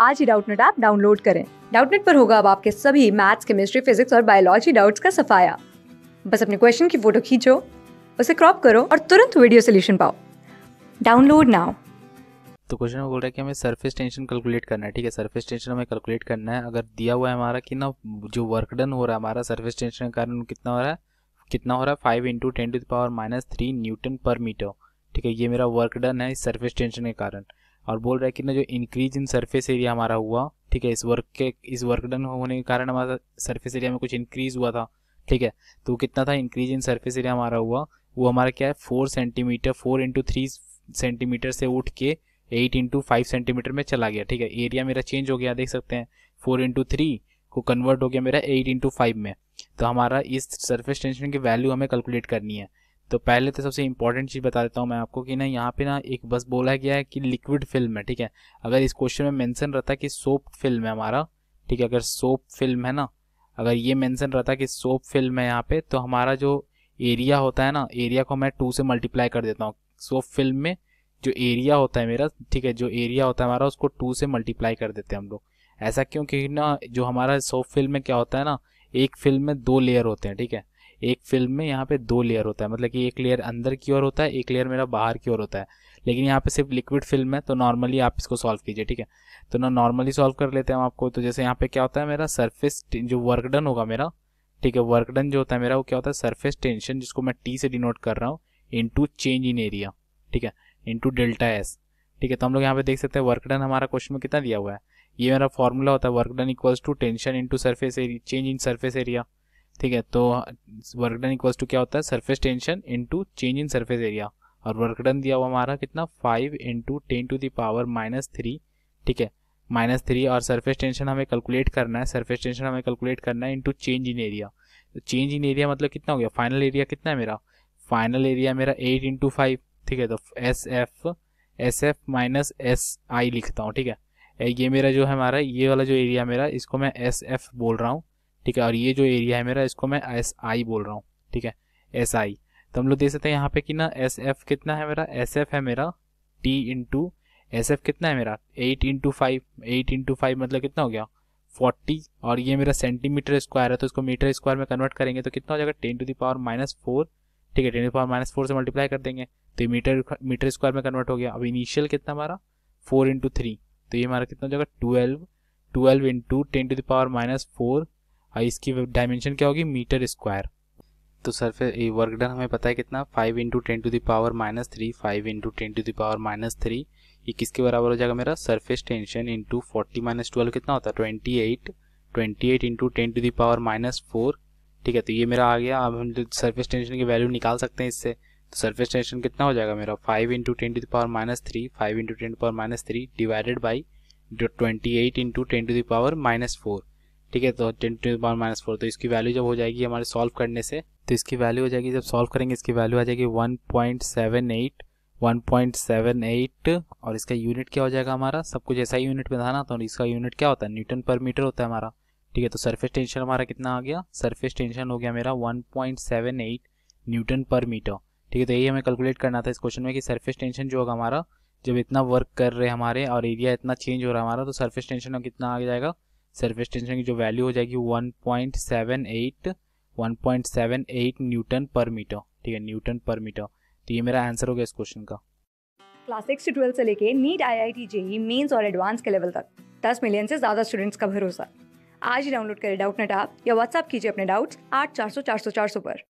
आज ही Doubtnut app download करें। डाउटनेट पर होगा अब आपके सभी मैथ्स, केमिस्ट्री, फिजिक्स और बायोलॉजी डाउट्स का सफाया। बस अपने क्वेश्चन की फ़ोटो खींचो, उसे क्रॉप करो और तुरंत वीडियो सोल्यूशन पाओ। Download now. तो क्वेश्चन बोल रहा है कि हमें सरफेस टेंशन कैलकुलेट करना है, ठीक है? सरफेस टेंशन हमें कैलकुलेट करना है। अगर दिया हुआ है हमारा कि ना, जो वर्क डन हो रहा है हमारा सरफेस टेंशन के कारण कितना हो रहा है? कितना हो रहा है? Five into ten to the power minus three newton per metre. ठीक है, ये मेरा वर्क डन है इस सरफेस टेंशन के कारण। और बोल रहा है कि ना जो इंक्रीज इन सरफेस एरिया हमारा हुआ, ठीक है, इस वर्क के, इस वर्क डन होने के कारण हमारा सरफेस एरिया में कुछ इंक्रीज हुआ था, ठीक है तो कितना था इंक्रीज इन सरफेस एरिया हमारा हुआ, वो हमारा क्या है four centimetre four into three centimetre से उठ के एट इंटू फाइव सेंटीमीटर में चला गया, ठीक है एरिया मेरा चेंज हो गया, देख सकते हैं फोर इंटू थ्री को कन्वर्ट हो गया मेरा एट इंटू फाइव में तो हमारा इस सरफेस टेंशन की वैल्यू हमें कैलकुलेट करनी है। तो पहले तो सबसे इंपॉर्टेंट चीज़ बता देता हूँ मैं आपको कि ना यहाँ पे ना एक बस बोला गया है कि लिक्विड फ़िल्म है, ठीक है? अगर इस क्वेश्चन में मेंशन रहता कि सोप फ़िल्म है हमारा, ठीक है? अगर सोप फ़िल्म है ना, अगर ये मेंशन रहता कि सोप फ़िल्म है यहाँ पे तो हमारा जो एरिया होता है ना एरिया को मैं टू से मल्टीप्लाई कर देता हूँ। सोप फ़िल्म में जो एरिया होता है मेरा, ठीक है? जो एरिया होता है हमारा, उसको टू से मल्टीप्लाई कर देते हैं हम लोग। ऐसा क्यों? क्योंकि ना जो हमारा सोप फ़िल्म में क्या होता है ना, एक फ़िल्म में दो लेयर होते हैं, ठीक है? एक फ़िल्म में यहाँ पे दो लेयर होता है। मतलब कि एक लेयर अंदर की ओर होता है, एक लेयर मेरा बाहर की ओर होता है। लेकिन यहाँ पे सिर्फ़ लिक्विड फ़िल्म है तो नॉर्मली आप इसको सॉल्व कीजिए, ठीक है? तो ना नॉर्मली सॉल्व कर लेते हैं आपको। तो जैसे यहाँ पे क्या होता है, मेरा सरफेस जो वर्क डन होगा मेरा, ठीक है? वर्क डन जो होता है मेरा, वो क्या होता है? सर्फेस टेंशन जिसको मैं टी से डिनोट कर रहा हूँ इंटू चेंज इन एरिया ठीक है? इंटू डेल्टा एस ठीक है? तो हम लोग यहाँ पे देख सकते हैं वर्क डन हमारा क्वेश्चन में कितना दिया हुआ है। ये मेरा फॉर्मूला होता है work done equals to tension into surface area change in surface area ठीक है तो वर्क डन इक्वल्स टू क्या होता है? Surface tension into change in surface area और वर्क डन दिया हुआ हमारा कितना? Five into ten to the power minus three ठीक है माइनस थ्री और सरफेस टेंशन हमें कैलकुलेट करना है। सरफेस टेंशन हमें कैलकुलेट करना है into change in area change in area मतलब कितना हो गया? फाइनल एरिया कितना है मेरा? फाइनल एरिया मेरा एट इंटू फाइव ठीक है तो S F S F minus S I लिखता हूँ, ठीक है? ये मेरा जो है हमारा, ये वाला जो एरिया मेरा, इसको मैं एस एफ़ बोल रहा हूँ। ठीक है? और ये जो एरिया है मेरा, इसको मैं एस आई बोल रहा हूँ। ठीक है? एस आई तो हम लोग देख सकते हैं यहाँ पे कि ना एस एफ़ कितना है मेरा? एस एफ़ है मेरा टी इंटू एस एफ़ कितना है मेरा? Eight into five eight into five मतलब कितना हो गया? फोर्टी और ये मेरा सेंटीमीटर स्क्वायर है तो इसको मीटर स्क्वायर में कन्वर्ट करेंगे तो कितना हो जाएगा? Ten to the power minus four ठीक है? Ten to power minus four से मल्टीप्लाई कर देंगे तो ये मीटर मीटर स्क्वायर में कन्वर्ट हो गया। अब इनिशियल कितना हमारा? फोर इंटू थ्री तो ये हमारा कितना हो जाएगा? Twelve twelve into ten to the power minus four और इसकी डायमेंशन क्या होगी? मीटर स्क्वायर तो सरफेस वर्क डन हमें पता है कितना? Five into ten to the power minus three five into ten to the power minus three ये किसके बराबर हो जाएगा मेरा? Surface tension into forty minus twelve कितना होता है? Twenty eight twenty eight into ten to the power minus four ठीक है तो ये मेरा आ गया। अब हम सरफेस टेंशन की वैल्यू निकाल सकते हैं इससे। तो सरफेस टेंशन कितना हो जाएगा मेरा? Five into ten to the power minus three five into ten power minus three divided by twenty eight into ten to the power minus four ठीक है तो ten to power minus four तो इसकी value जब हो जाएगी हमारे solve करने से तो इसकी वैल्यू हो जाएगी, जब सॉल्व करेंगे, इसकी वैल्यू आ जाएगी one point seven eight one point seven eight और इसका यूनिट क्या हो जाएगा हमारा? सब कुछ ऐसा ही यूनिट में था ना तो इसका यूनिट क्या होता है? न्यूटन पर मीटर होता है हमारा। ठीक है तो सरफेस टेंशन हमारा कितना आ गया? सरफेस टेंशन हो गया मेरा one point seven eight newton per metre ठीक है तो यही हमें कैलकुलेट करना था इस क्वेश्चन में कि सरफेस टेंशन जो होगा हमारा, जब इतना वर्क कर रहे हमारे, और एरिया इतना चेंज हो रहा है हमारा तो सरफेस टेंशन कितना आ जाएगा? सरफेस टेंशन की जो वैल्यू हो जाएगी 1.78 1.78 न्यूटन पर मीटर ठीक है न्यूटन पर मीटर तो ये मेरा आंसर हो गया इस क्वेश्चन का. क्लास सिक्स से ट्वेल्थ से लेके NEET I I T JEE mains और एडवांस के लेवल तक. दस मिलियन से ज़्यादा स्टूडेंट्स का भरोसा. आज ही डाउनलोड करें डाउट नेट आप या व्हाट्सअप कीजिए अपने डाउट्स आठ चार सौ चार सौ चार सौ पर.